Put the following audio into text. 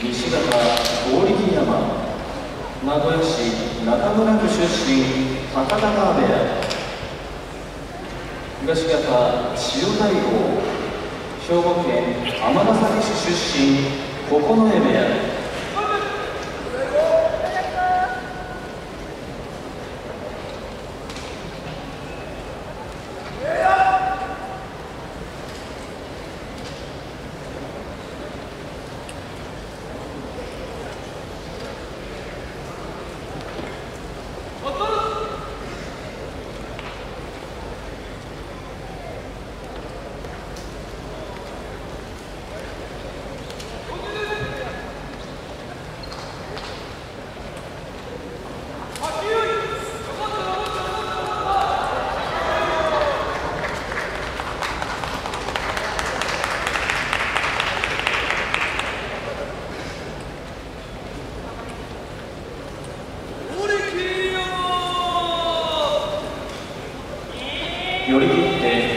合力山名古屋市中村区出身高田川部屋。東方千代大郷兵庫県尼崎市出身九重部屋。寄り切って